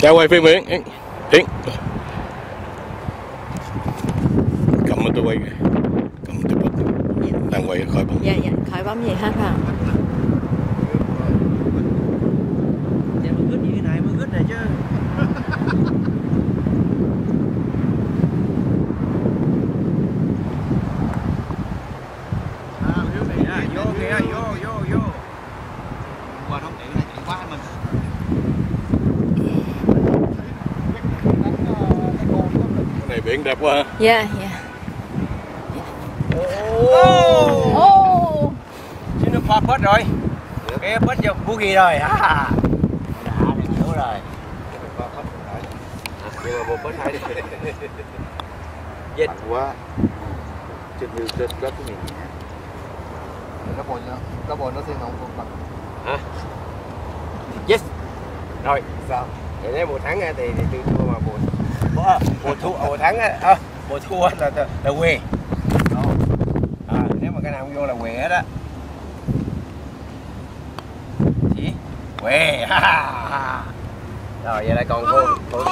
Dạ quay phim Yến Yến Yến. Cầm tôi quay Cầm tôi bật. Đang quay khỏi bấm dạ dạ khỏi bấm gì hết vào Dạ mưa gứt như thế này, mưa gứt này chứ. À, vô kìa, vô, vô, vô. Qua không chạy này chạy quá mình này biển đẹp quá ha. Dạ dạ. Ô, ô Xin được phạt bớt rồi. Cái bớt vô boogie rồi. À. Đã, hiểu rồi. Nhưng mà một bớt hai đi. Dịch. Mạnh quá. Trên như trên đất của mình nó bồn nó bồn nó thêm không không bằng. Yes Rồi, sao? Vậy nếu mùa thắng á thì, thì tôi thua mà Ủa, mùa thua à, mùa thắng á à, mùa thua là là, là quê. À, nếu mà cái nào không vô là quê hết á. Chỉ quê rồi vậy lại còn cô, cô